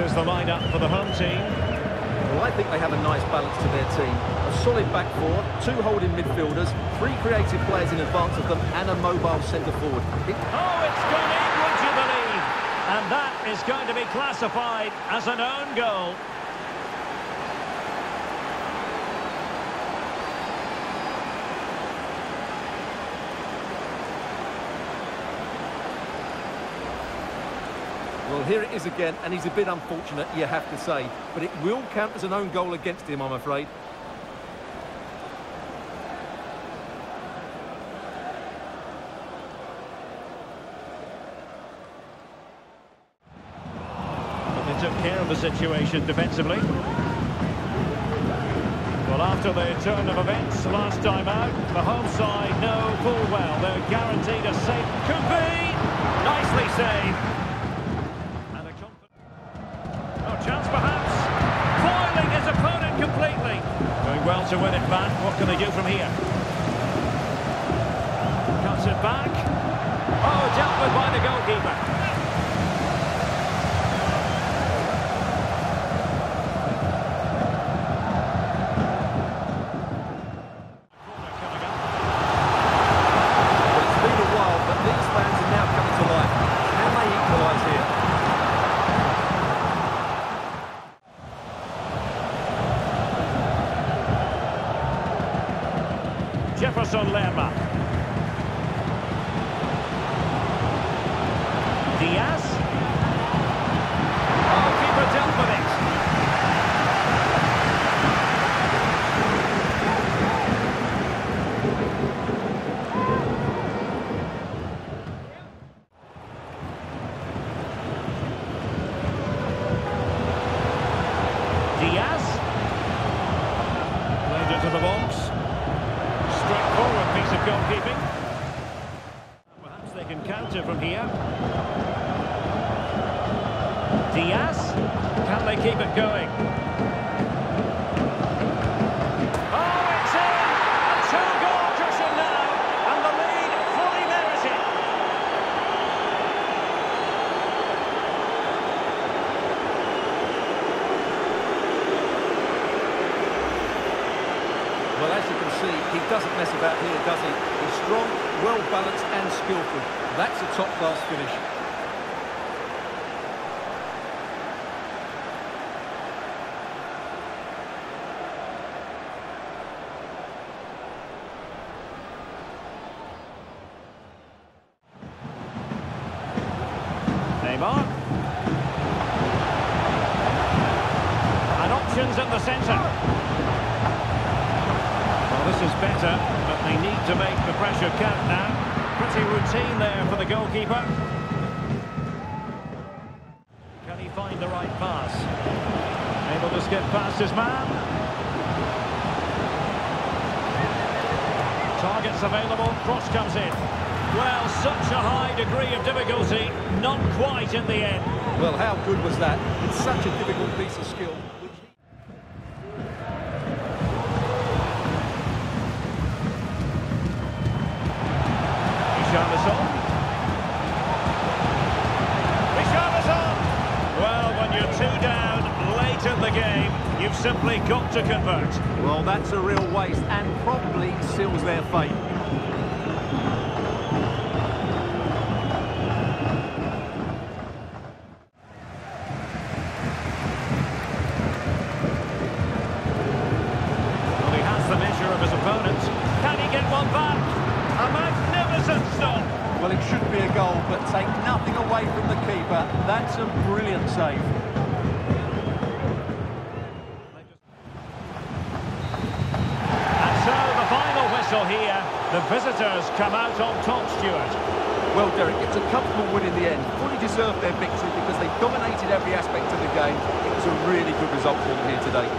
Is the lineup for the home team. Well, I think they have a nice balance to their team. A solid back four, two holding midfielders, three creative players in advance of them, and a mobile centre forward. It Oh, it's gone in, would you believe? And that is going to be classified as an own goal. Well, here it is again, and he's a bit unfortunate, you have to say. But it will count as an own goal against him, I'm afraid. They took care of the situation defensively. Well, after the turn of events last time out, the home side know full well they're guaranteed a safe. To win it back. What can they do from here? Jefferson Lerma. Diaz. Oh, keeper dealt with it. Diaz. Played into the box. Of goalkeeping. Perhaps they can counter from here. Diaz. Can they keep it going? Oh, it's in! A two-goal cushion now, and the lead fully merited. Well, as you can see, he doesn't mess about here, does he? He's strong, well-balanced and skillful. That's a top-class finish. Neymar. And options in the centre. Better, but they need to make the pressure count now. Pretty routine there for the goalkeeper. Can he find the right pass? Able to skip past his man. Targets available, cross comes in. Well, such a high degree of difficulty, not quite in the end. Well, how good was that? It's such a difficult piece of skill. Simply got to convert. Well, that's a real waste and probably seals their fate. Well, he has the measure of his opponent. Can he get one back? A magnificent stop! Well, it should be a goal, but take nothing away from the keeper. That's a brilliant save. And so the final whistle here. The visitors come out on top, Stuart. Well, Derek, it's a comfortable win in the end. Fully deserved their victory because they dominated every aspect of the game. It was a really good result for them here today.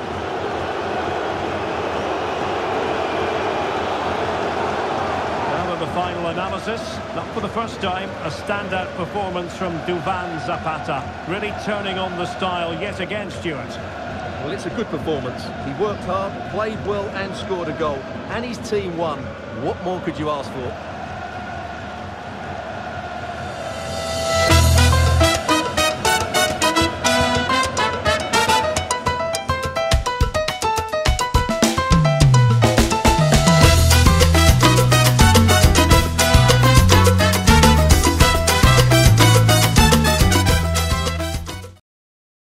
Now with the final analysis, not for the first time, a standout performance from Duvan Zapata. Really turning on the style yet again, Stuart. Well, it's a good performance. He worked hard, played well and scored a goal. And his team won. What more could you ask for?